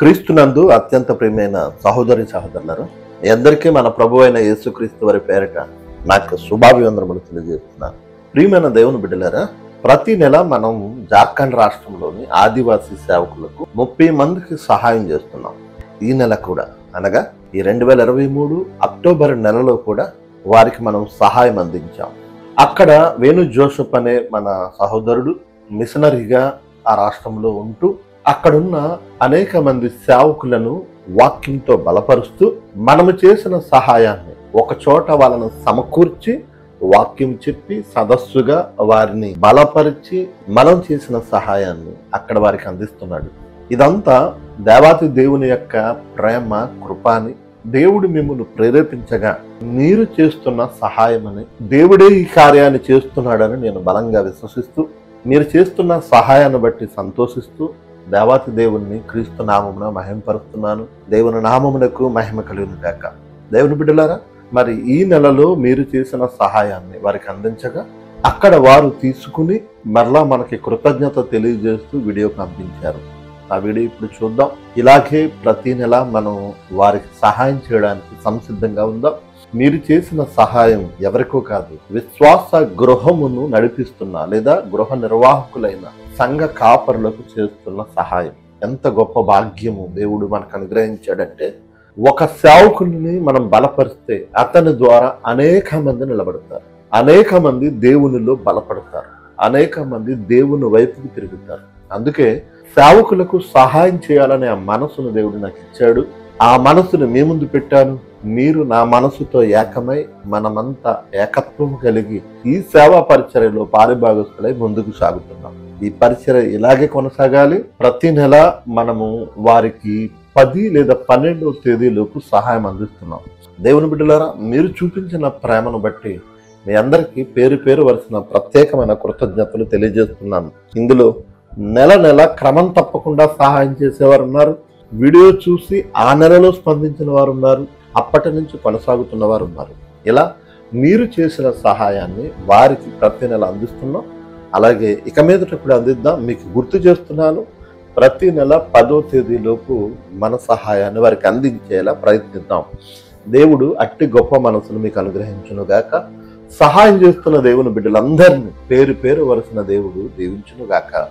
క్రీస్తునందు అత్యంత ప్రియమైన సహోదరి సహోదరులరు మీ అందరికీ మన ప్రభు అయిన యేసుక్రీస్తు వారి పేరిట నాకు శుభాభివందనములు తెలియజేస్తున్నాను. ప్రియమైన దేవుని బిడ్డలారా ప్రతి నెల మనం జార్ఖండ్ రాష్ట్రంలోని ఆదివాసీ సేవకులకు ముప్పై మందికి సహాయం చేస్తున్నాం. ఈ నెల కూడా అనగా ఈ రెండు వేల ఇరవై మూడు అక్టోబర్ నెలలో కూడా వారికి మనం సహాయం అందించాం. అక్కడ వేణు జోసఫ్ అనే మన సహోదరుడు మిషనరీగా ఆ రాష్ట్రంలో ఉంటూ అక్కడున్న అనేక మంది సేవకులను వాక్యంతో బలపరుస్తూ మనము చేసిన సహాయాన్ని ఒక చోట వాళ్ళను సమకూర్చి వాక్యం చెప్పి సదస్సుగా వారిని బలపరిచి మనం చేసిన సహాయాన్ని అక్కడ వారికి అందిస్తున్నాడు. ఇదంతా దేవాతి దేవుని యొక్క ప్రేమ కృపాని దేవుడు మిమ్మల్ని ప్రేరేపించగా మీరు చేస్తున్న సహాయమని దేవుడే ఈ కార్యాన్ని చేస్తున్నాడని నేను బలంగా విశ్వసిస్తూ మీరు చేస్తున్న సహాయాన్ని బట్టి సంతోషిస్తూ దేవాతి దేవుణ్ణి క్రీస్తు నామమున మహిమపరుస్తున్నాను దేవుని నామమునకు మహిమ కలుగును లేక దేవుని బిడ్డలారా మరి ఈ నెలలో మీరు చేసిన సహాయాన్ని వారికి అందించగా అక్కడ వారు తీసుకుని మరలా మనకి కృతజ్ఞత తెలియజేస్తూ వీడియో పంపించారు. ఆ వీడియో ఇప్పుడు చూద్దాం. ఇలాగే ప్రతి నెల మనం వారికి సహాయం చేయడానికి సంసిద్ధంగా ఉందాం. మీరు చేసిన సహాయం ఎవరికో కాదు విశ్వాస గృహమును నడిపిస్తున్న లేదా గృహ నిర్వాహకులైన సంఘ కాపరులకు చేస్తున్న సహాయం. ఎంత గొప్ప భాగ్యము దేవుడు మనకు అనుగ్రహించాడంటే ఒక సేవకుని మనం బలపరిస్తే అతని ద్వారా అనేక మంది నిలబడతారు. అనేక మంది దేవునిలో బలపడతారు. అనేక మంది దేవుని వైపుకు తిరుగుతారు. అందుకే సేవకులకు సహాయం చేయాలనే ఆ మనసును దేవుడు నాకు ఇచ్చాడు. ఆ మనసును మీ ముందు పెట్టాను. మీరు నా మనసుతో ఏకమై మనమంతా ఏకత్వం కలిగి ఈ సేవా పరిచర్యలో పారిభాగస్తులై ముందుకు సాగుతున్నాం. ఈ పరిచర్య ఇలాగే కొనసాగాలి. ప్రతి నెల మనము వారికి పది లేదా పన్నెండవ తేదీలోపు సహాయం అందిస్తున్నాం. దేవుని బిడ్డలారా మీరు చూపించిన ప్రేమను బట్టి మీ అందరికీ పేరు పేరు వలసిన ప్రత్యేకమైన కృతజ్ఞతలు తెలియజేస్తున్నాను. ఇందులో నెల నెల క్రమం తప్పకుండా సహాయం చేసేవారు ఉన్నారు. వీడియో చూసి ఆ నెలలో స్పందించిన వారు ఉన్నారు. అప్పటి నుంచి కొనసాగుతున్న వారు ఉన్నారు. ఇలా మీరు చేసిన సహాయాన్ని వారికి ప్రతి నెల అందిస్తున్నాం. అలాగే ఇక మీదట కూడా అందిద్దాం. మీకు గుర్తు చేస్తున్నాను ప్రతి నెల పదో తేదీలోపు మన సహాయాన్ని వారికి అందించేలా ప్రయత్నిద్దాం. దేవుడు అట్టి గొప్ప మనసును మీకు అనుగ్రహించునుగాక. సహాయం చేస్తున్న దేవుని బిడ్డలందరినీ పేరు పేరు వరుసిన దేవుడు దీవించునుగాక.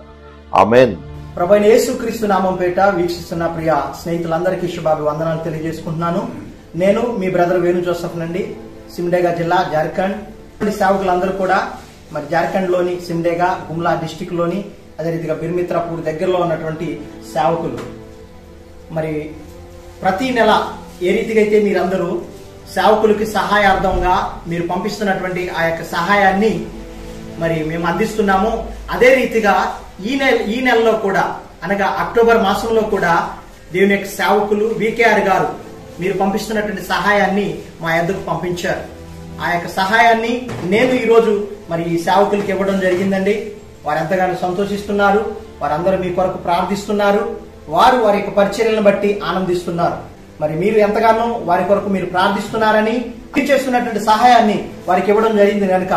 ఆమెన్. ప్రభు యేసుక్రీస్తు నామం పేట వీక్షిస్తున్న ప్రియ స్నేహితులందరికీ శుభాభివందనాలు తెలియజేసుకుంటున్నాను. నేను మీ బ్రదర్ వేణు జోసఫ్ నుండి సిమ్డేగా జిల్లా జార్ఖండ్. సేవకులందరూ కూడా మరి జార్ఖండ్లోని సిమ్డేగా గుమ్లా డిస్టిక్లోని అదే రీతిగా బిర్మిత్రాపూర్ దగ్గరలో ఉన్నటువంటి సేవకులు. మరి ప్రతి నెల ఏ రీతిగా అయితే మీరందరూ సేవకులకి సహాయార్థంగా మీరు పంపిస్తున్నటువంటి ఆ యొక్క సహాయాన్ని మరి మేము అందిస్తున్నాము. అదే రీతిగా ఈ నెల ఈ నెలలో కూడా అనగా అక్టోబర్ మాసంలో కూడా దేవుని యొక్క సేవకులు వికేఆర్ గారు మీరు పంపిస్తున్నటువంటి సహాయాన్ని మా ఎద్దకు పంపించారు? ఆ యొక్క సహాయాన్ని నేను ఈరోజు మరి ఈ సేవకులకి ఇవ్వడం జరిగిందండి. వారు ఎంతగానో సంతోషిస్తున్నారు. వారందరూ మీ కొరకు ప్రార్థిస్తున్నారు. వారు వారి యొక్క పరిచర్యలను బట్టి ఆనందిస్తున్నారు. మరి మీరు ఎంతగానో వారి కొరకు మీరు ప్రార్థిస్తున్నారని మీరు చేస్తున్నటువంటి సహాయాన్ని వారికి ఇవ్వడం జరిగింది కనుక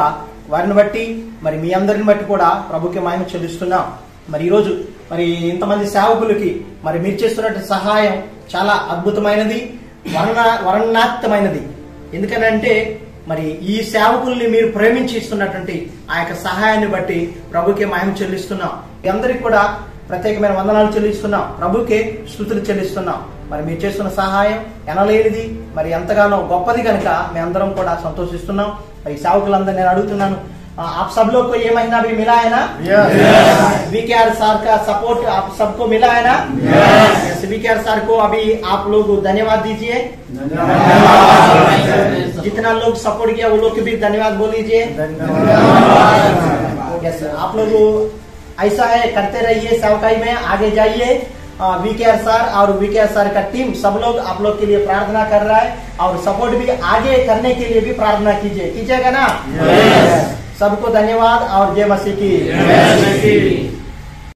వారిని బట్టి మరి మీ అందరిని బట్టి కూడా ప్రభుకి మాయం చెల్లిస్తున్నాం. మరి ఈరోజు మరి ఇంతమంది సేవకులకి మరి మీరు చేస్తున్నటువంటి సహాయం చాలా అద్భుతమైనది వర్ణ వర్ణాతమైనది ఎందుకనంటే మరి ఈ సేవకుల్ని మీరు ప్రేమించి ఇస్తున్నటువంటి ఆ యొక్క సహాయాన్ని బట్టి ప్రభుకే మహిమ చెల్లిస్తున్నాం. అందరికి కూడా ప్రత్యేకమైన వందనాలు చెల్లిస్తున్నాం ప్రభుకే స్థుతులు చెల్లిస్తున్నాం మరి మీరు చేస్తున్న సహాయం ఎనలేనిది మరి ఎంతగానో గొప్పది కనుక మేము అందరం కూడా సంతోషిస్తున్నాం మరి ఈ సేవకులందరూ నేను అడుగుతున్నాను आ, आप सब लोग को ये महीना भी मिला है ना वीकेआर सर का सपोर्ट आप सबको मिला है ना वीकेआर सर को अभी आप लोग धन्यवाद दीजिए जितना लोग सपोर्ट किया वो लोग को भी धन्यवाद बोल लीजिए यस आप लोग ऐसा है करते रहिए सेवकाई में आगे जाइए। वीकेआर सर और वीकेआर सर का टीम सब लोग आप लोग के लिए प्रार्थना कर रहा है और सपोर्ट भी आगे करने के लिए भी प्रार्थना कीजिए। कीजिएगा ना? सबको धन्यवाद और जय मसीह की।